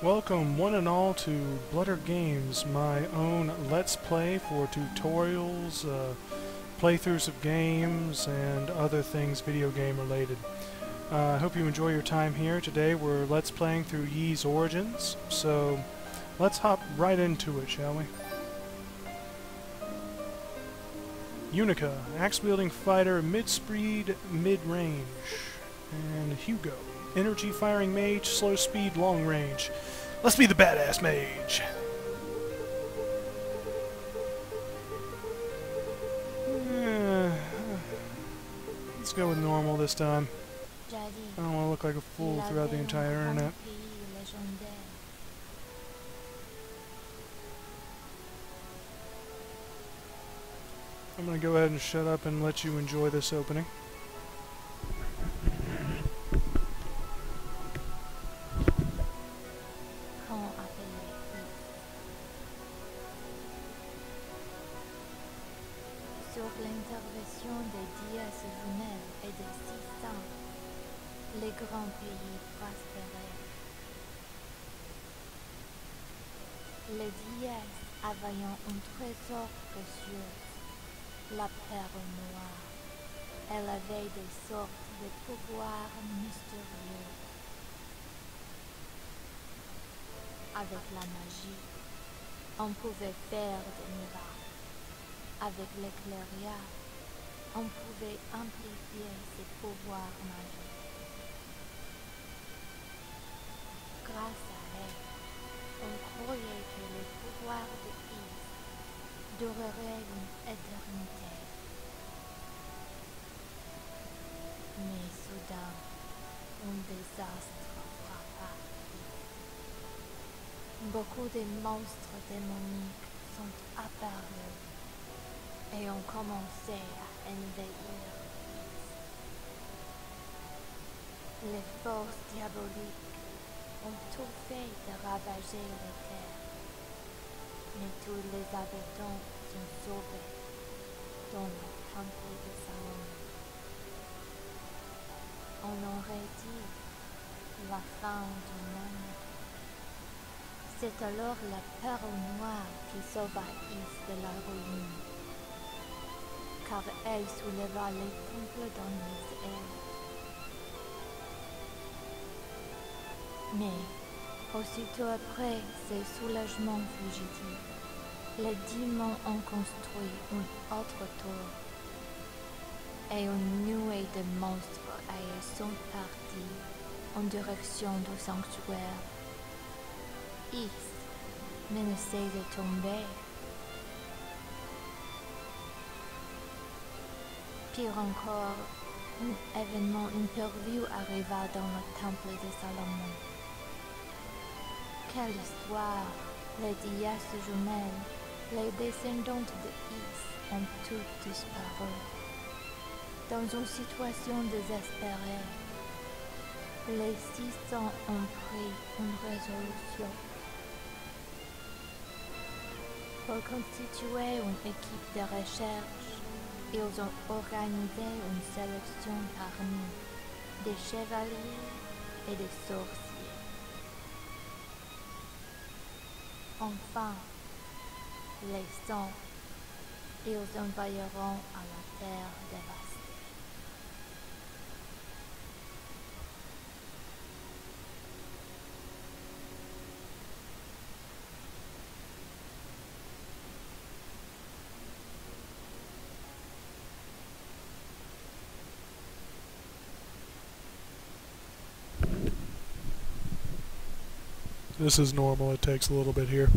Welcome one and all to Bludder Games, my own Let's Play for tutorials, uh, playthroughs of games, and other things video game related. Uh, I hope you enjoy your time here. Today we're Let's Playing through Ys Origins, so let's hop right into it, shall we? Yunica, axe-wielding fighter, mid-speed, mid-range. And Hugo, energy-firing mage, slow speed, long range. Let's be the badass mage! Let's go with normal this time. I don't want to look like a fool throughout the entire internet. I'm going to go ahead and shut up and let you enjoy this opening. Dias avaient un trésor précieux, la perle noire. Elle avait des sortes de pouvoirs mystérieux. Avec la magie, on pouvait faire des miracles. Avec l'éclairage, on pouvait amplifier ses pouvoirs magiques. Que le pouvoir de Is durerait une éternité. Mais soudain, un désastre frappa. Beaucoup de monstres démoniques sont apparus et ont commencé à envahir Les forces diaboliques fait de ravager les terres, mais tous les habitants sont sauvés dans le temple de Salomon. On aurait dit la fin du monde. C'est alors la perle noire qui sauva Is de la ruine car elle souleva les temples dans les airs. Mais, aussitôt après ces soulagements fugitifs, les démons ont construit une autre tour, et une nuée de monstres ailleurs sont partis en direction du sanctuaire. Is menacé de tomber. Pire encore, un événement imprévu arriva dans le temple de Salomon. Quelle histoire! Les dias jumelles, les descendantes de Is, ont toutes disparu. Dans une situation désespérée, les six cents ont pris une résolution. Pour constituer une équipe de recherche, ils ont organisé une sélection parmi des chevaliers et des sorciers. Enfin, les sangs, ils envahiront à la terre dévastée. This is normal, it takes a little bit here.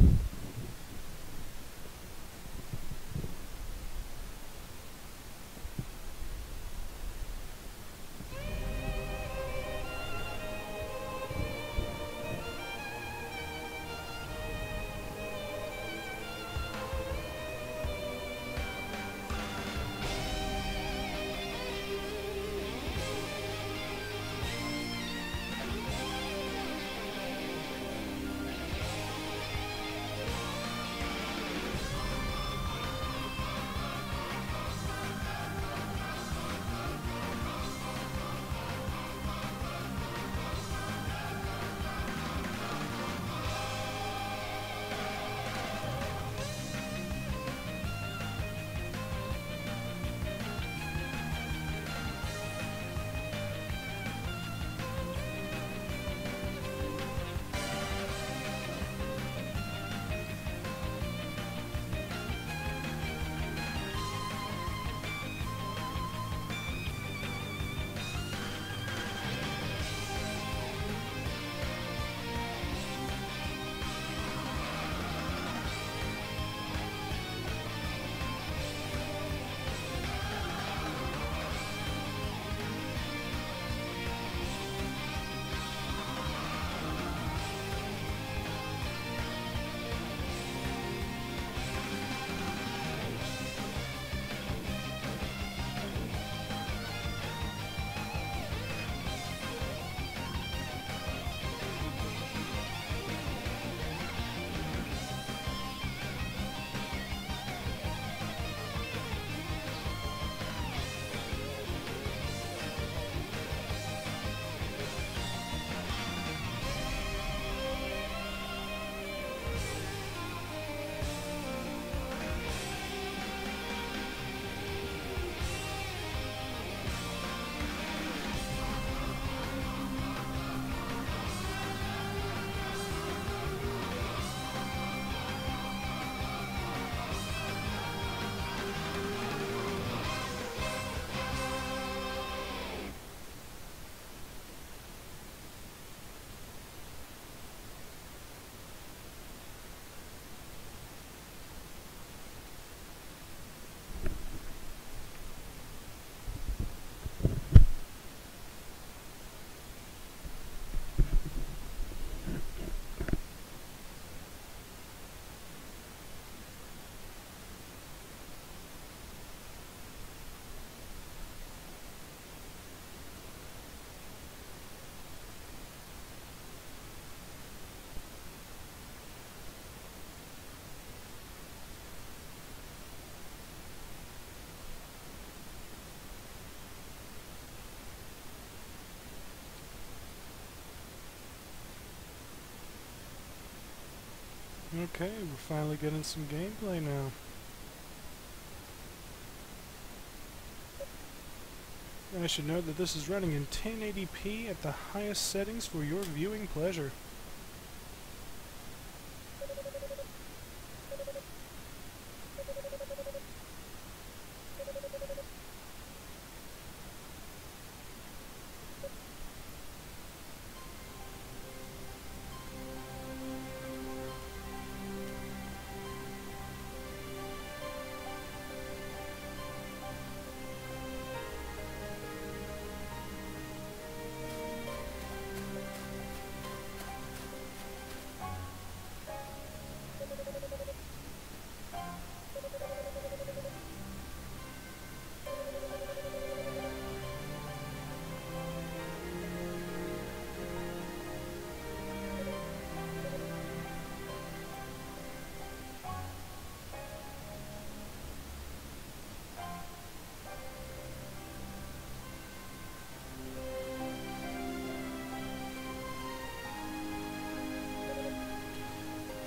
Okay, we're finally getting some gameplay now. I should note that this is running in 1080p at the highest settings for your viewing pleasure.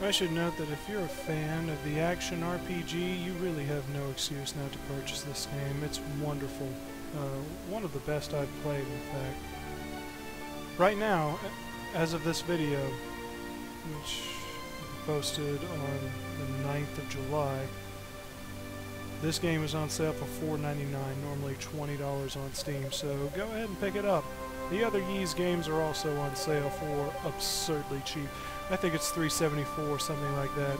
I should note that if you're a fan of the action RPG, you really have no excuse not to purchase this game. It's wonderful. Uh, one of the best I've played, in fact. Right now, as of this video, which posted on the 9th of July, this game is on sale for $4.99, normally $20 on Steam, so go ahead and pick it up. The other Ys games are also on sale for absurdly cheap. I think it's 374, something like that.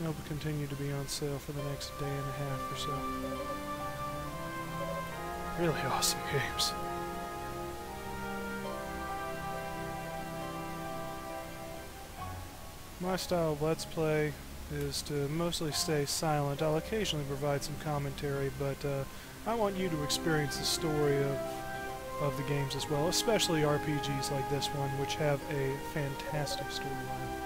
It'll continue to be on sale for the next day and a half or so. Really awesome games. My style of Let's Play is to mostly stay silent. I'll occasionally provide some commentary, but uh, I want you to experience the story of, of the games as well, especially RPGs like this one, which have a fantastic storyline.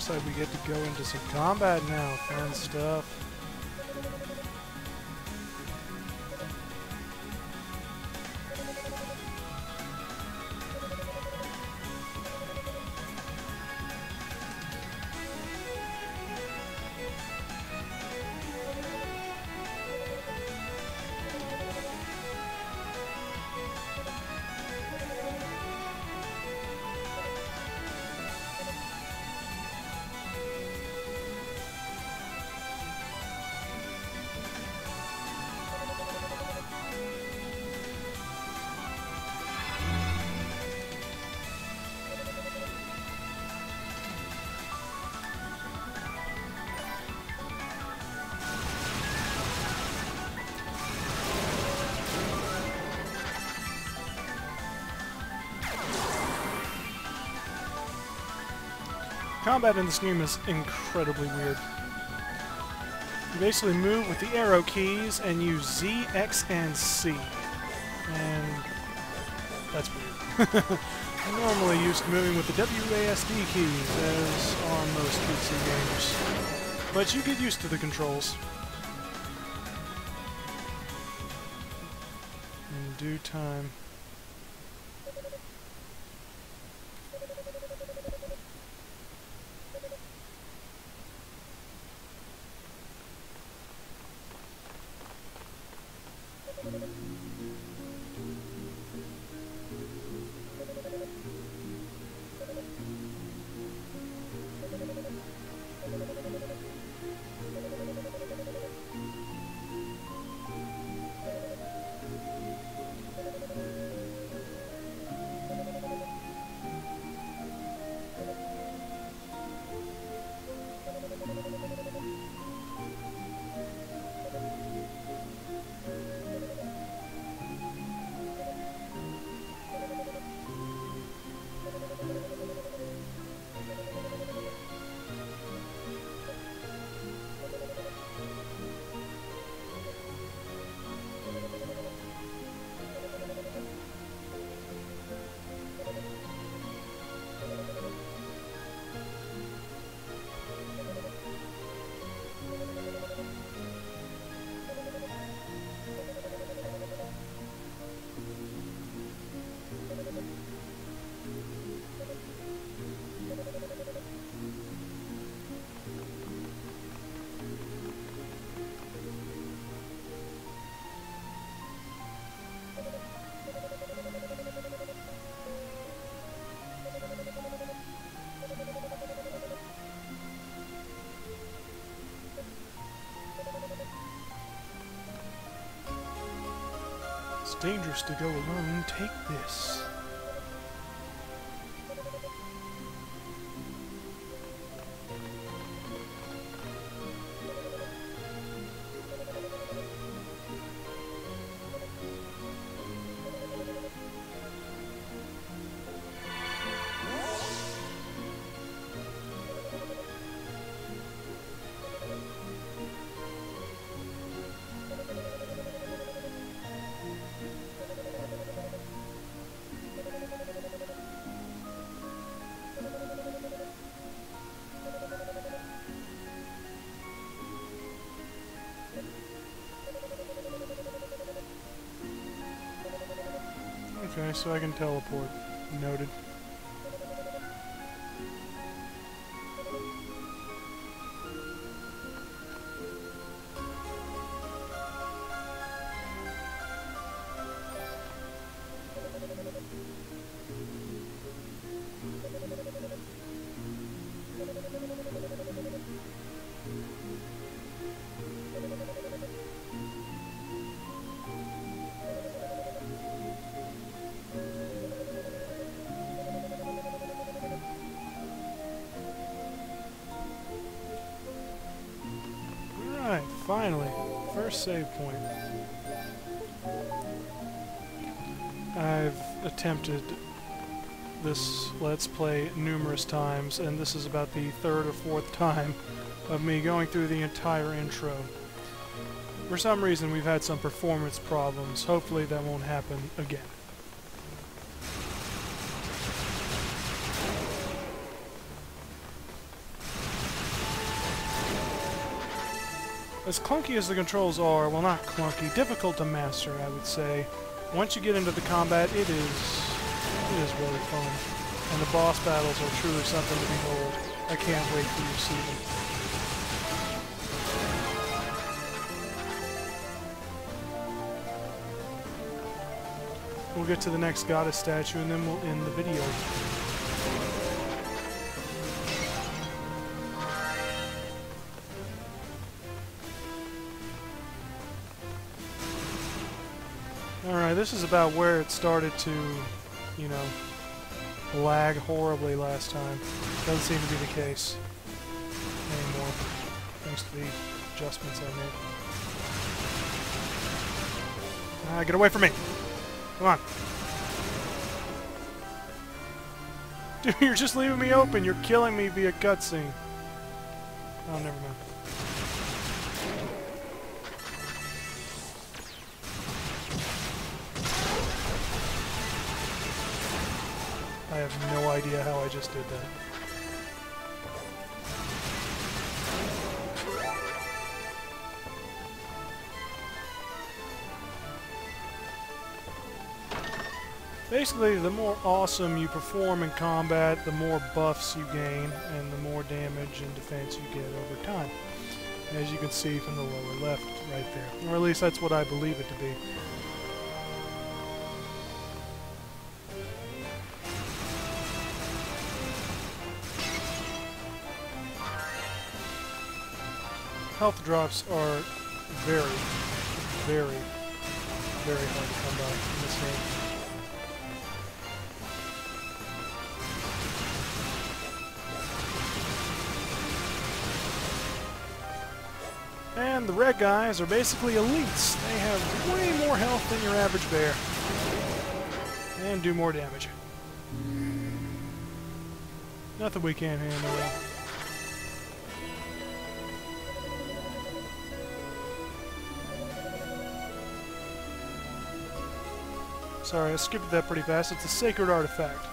Looks like we get to go into some combat now. Fun stuff. Combat in this game is incredibly weird. You basically move with the arrow keys and use Z, X, and C. And that's weird. I'm normally used to moving with the WASD keys, as on most PC gamers. But you get used to the controls. In due time. Dangerous to go alone. Take this. Okay, so I can teleport. Noted. Finally. First save point. I've attempted this Let's Play numerous times, and this is about the third or fourth time of me going through the entire intro. For some reason, we've had some performance problems. Hopefully that won't happen again. As clunky as the controls are, well not clunky, difficult to master, I would say. Once you get into the combat, it is it is really fun. And the boss battles are truly something to behold. I can't wait till you to see them. We'll get to the next goddess statue and then we'll end the video. Alright, this is about where it started to, you know, lag horribly last time. Doesn't seem to be the case anymore, thanks to the adjustments I made. Ah, get away from me! Come on. Dude, you're just leaving me open. You're killing me via cutscene. Oh, never mind. Have no idea how I just did that. Basically, the more awesome you perform in combat, the more buffs you gain, and the more damage and defense you get over time. As you can see from the lower left right there. Or at least that's what I believe it to be. Health drops are very, very, very hard to come by in this game. And the red guys are basically elites. They have way more health than your average bear. And do more damage. Nothing we can't handle. Sorry, I skipped that pretty fast. It's a sacred artifact.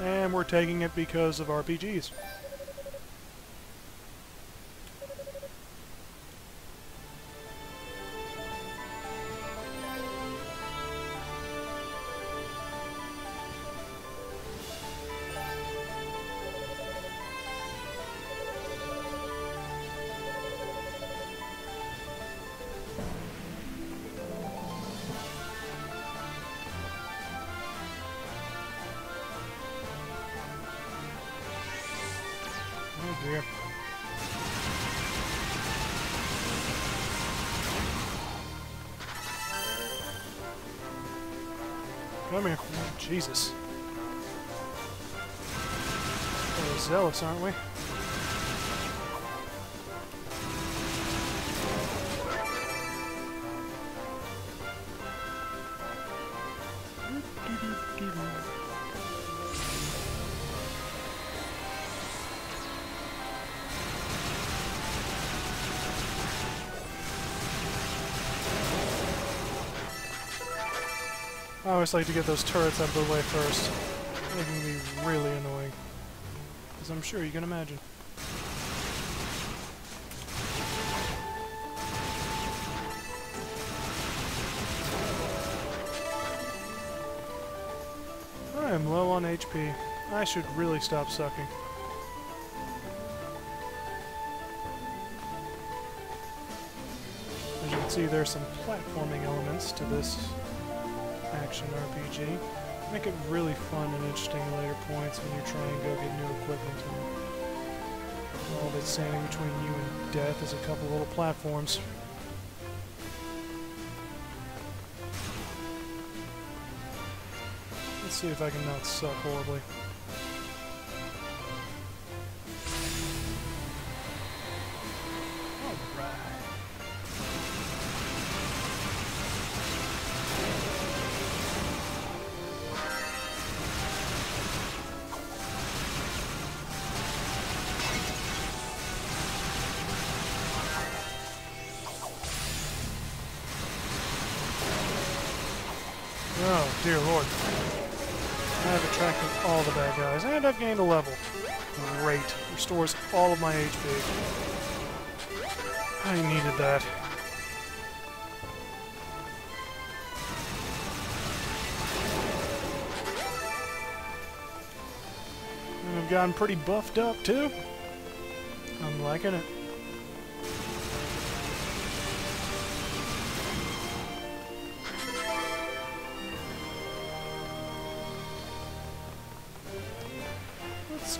And we're taking it because of RPGs. Jesus. We're zealous, aren't we? I always like to get those turrets out of the way first. They can be really annoying. As I'm sure you can imagine. I am low on HP. I should really stop sucking. As you can see, there's some platforming elements to this action RPG. Make it really fun and interesting at later points when you're trying to go get new equipment. And all that's standing between you and death is a couple little platforms. Let's see if I can not suck horribly. Level. Great. Restores all of my HP. I needed that. And I've gotten pretty buffed up, too. I'm liking it.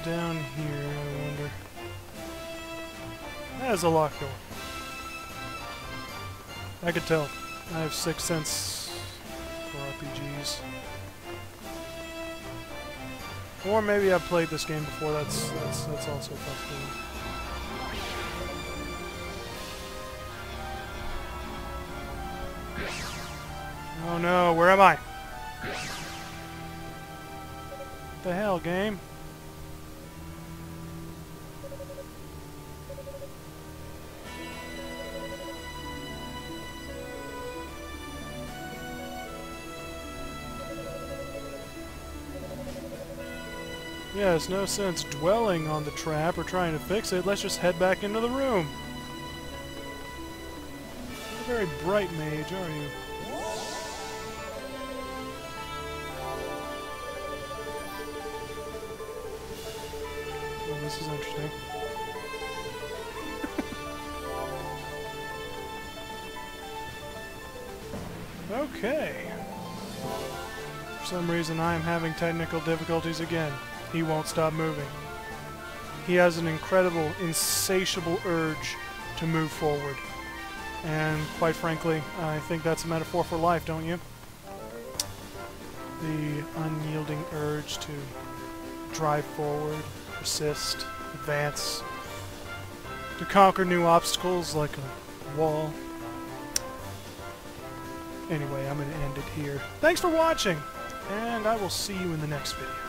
Down here, I wonder? There's a lock door. I could tell. I have sixth sense for RPGs. Or maybe I've played this game before, that's that's that's also possible. Oh no, where am I? the hell, game? Yes, no sense dwelling on the trap or trying to fix it. Let's just head back into the room. A very bright mage, are you? Well, this is interesting. okay. For some reason, I am having technical difficulties again. He won't stop moving. He has an incredible, insatiable urge to move forward. And quite frankly, I think that's a metaphor for life, don't you? The unyielding urge to drive forward, persist, advance, to conquer new obstacles like a wall. Anyway, I'm going to end it here. Thanks for watching, and I will see you in the next video.